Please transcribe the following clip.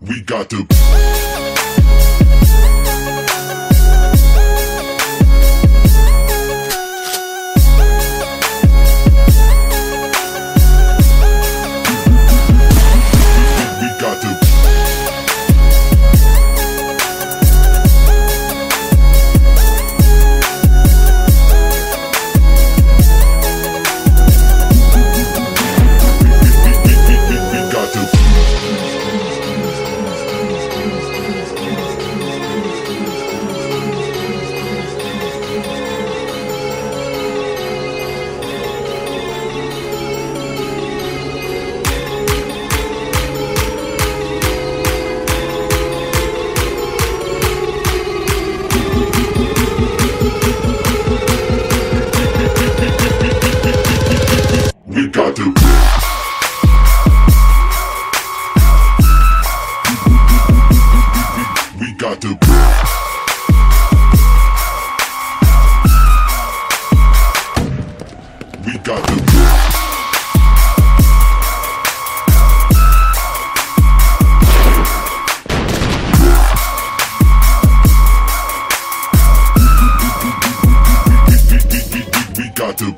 We got to. Got to.